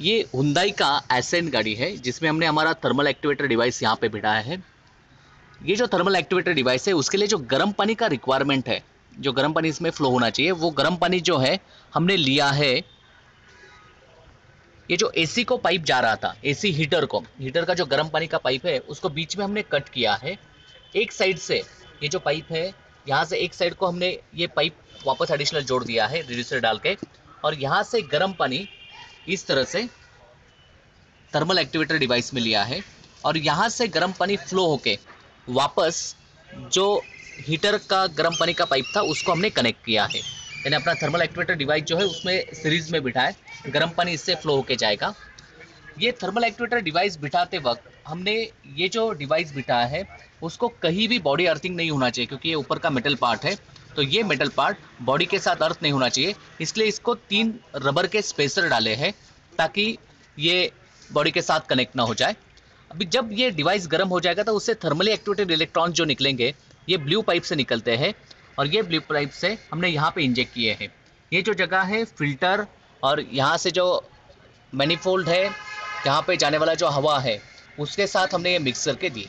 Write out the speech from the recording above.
ये हुंदाई का एसेंट गाड़ी है, जिसमें हमने हमारा थर्मल एक्टिवेटर डिवाइस यहाँ पे बिठाया है। ये जो थर्मल एक्टिवेटर डिवाइस है, उसके लिए जो गर्म पानी का रिक्वायरमेंट है, जो गर्म पानी इसमें फ्लो होना चाहिए, वो गर्म पानी जो है, हमने लिया है। ये जो एसी को पाइप जा रहा था एसी हीटर को हीटर का जो गर्म पानी का पाइप है, उसको बीच में हमने कट किया है। एक साइड से ये जो पाइप है, यहाँ से एक साइड को हमने ये पाइप वापस एडिशनल जोड़ दिया है रिड्यूसर डाल के। और यहाँ से गर्म पानी इस तरह से थर्मल एक्टिवेटर डिवाइस में लिया है। और यहाँ से गर्म पानी फ्लो होके वापस जो हीटर का गर्म पानी का पाइप था, उसको हमने कनेक्ट किया है। यानी अपना थर्मल एक्टिवेटर डिवाइस जो है, उसमें सीरीज़ में बिठाए गर्म पानी इससे फ्लो होके जाएगा। ये थर्मल एक्टिवेटर डिवाइस बिठाते वक्त हमने ये जो डिवाइस बिठाया है, उसको कहीं भी बॉडी अर्थिंग नहीं होना चाहिए, क्योंकि ये ऊपर का मेटल पार्ट है। तो ये मेटल पार्ट बॉडी के साथ अर्थ नहीं होना चाहिए। इसलिए इसको तीन रबर के स्पेसर डाले हैं, ताकि ये बॉडी के साथ कनेक्ट ना हो जाए। अभी जब ये डिवाइस गर्म हो जाएगा तो उससे थर्मली एक्टिवेटेड इलेक्ट्रॉन जो निकलेंगे, ये ब्लू पाइप से निकलते हैं, और ये ब्लू पाइप से हमने यहाँ पे इंजेक्ट किए हैं। ये जो जगह है फ़िल्टर और यहाँ से जो मैनीफोल्ड है यहाँ पे जाने वाला जो हवा है उसके साथ हमने ये मिक्स करके दी